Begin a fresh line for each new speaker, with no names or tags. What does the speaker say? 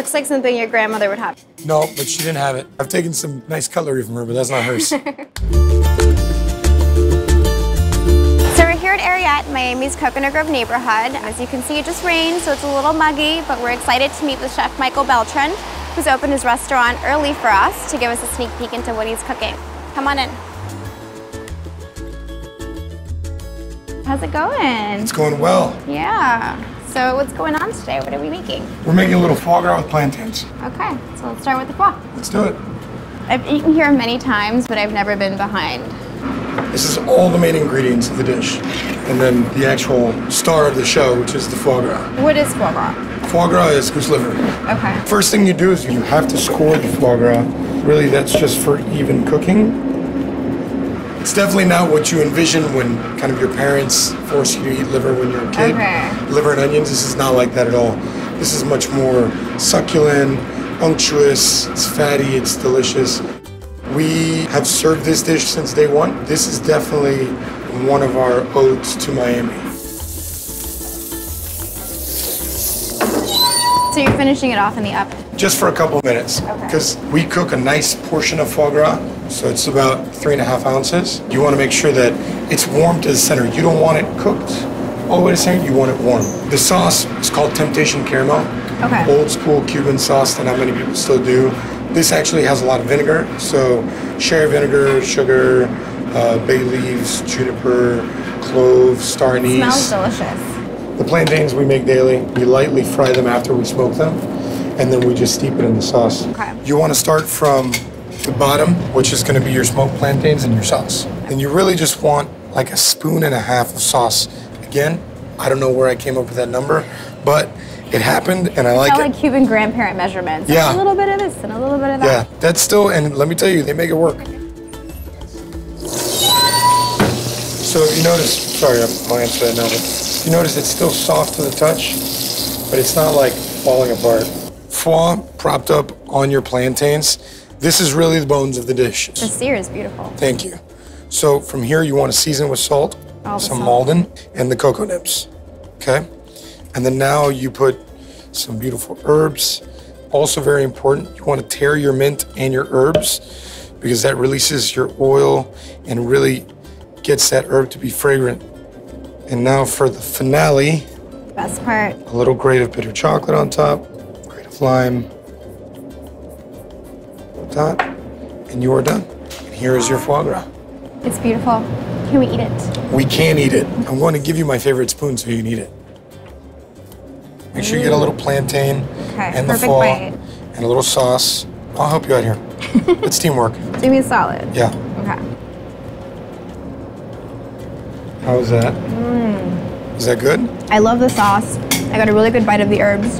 Looks like something your grandmother would have.
No, but she didn't have it. I've taken some nice cutlery from her, but that's not hers.
So we're here at Ariete, Miami's Coconut Grove neighborhood. As you can see, it just rained, so it's a little muggy, but we're excited to meet with Chef Michael Beltran, who's opened his restaurant early for us to give us a sneak peek into what he's cooking. Come on in. How's it going?
it's going well.
Yeah. So what's going on today? What are we making?
We're making a little foie gras with plantains.
Okay, so let's start with the foie.
Let's do it.
I've eaten here many times, but I've never been behind.
This is all the main ingredients of the dish. And then the actual star of the show, which is the foie gras.
What is foie gras?
Foie gras is goose liver.
Okay.
First thing you do is you have to score the foie gras. Really, that's just for even cooking. It's definitely not what you envision when kind of your parents force you to eat liver when you're a kid.
Okay.
Liver and onions, this is not like that at all. This is much more succulent, unctuous, it's fatty, it's delicious. We have served this dish since day one. This is definitely one of our odes to Miami.
So you're finishing it off in the oven.
Just for a couple of minutes because we cook a nice portion of foie gras so it's about three and a half ounces. You want to make sure that it's warm to the center. You don't want it cooked all the way to the center you want it warm. The sauce is called temptation caramel.
Okay.
old school cuban sauce that not many people still do. This actually has a lot of vinegar so sherry vinegar sugar uh, bay leaves juniper clove star anise
Smells delicious.
the plantains we make daily, we lightly fry them after we smoke them, and then we just steep it in the sauce.
Okay.
You want to start from the bottom, which is going to be your smoked plantains and your sauce. And you really just want like a spoon and a half of sauce. Again, I don't know where I came up with that number, but it happened and I like it.
like Cuban grandparent measurements.
Yeah.
A little bit of this and a little bit of that.
yeah, that's still, and let me tell you, they make it work. So if you notice, sorry, I'll answer that now, but you notice it's still soft to the touch, but it's not like falling apart. Foie propped up on your plantains. This is really the bones of the dish.
The sear is beautiful.
Thank you. So from here, you want to season with salt,
All
some
salt.
Maldon, and the cocoa nibs. Okay? And then now you put some beautiful herbs. Also, very important, you want to tear your mint and your herbs because that releases your oil and really gets that herb to be fragrant. And now for the finale,
Best part.
a little grate of bitter chocolate on top, lime, dot, and you are done. And here is your foie gras.
It's beautiful. Can we eat it?
We can eat it. I'm going to give you my favorite spoon so you can eat it. Make sure you get a little plantain
Okay,
and the foie
bite.
and a little sauce. I'll help you out here. it's teamwork.
Do me a solid.
Yeah.
Okay.
How is that?
Mm.
Is that good?
I love the sauce. I got a really good bite of the herbs.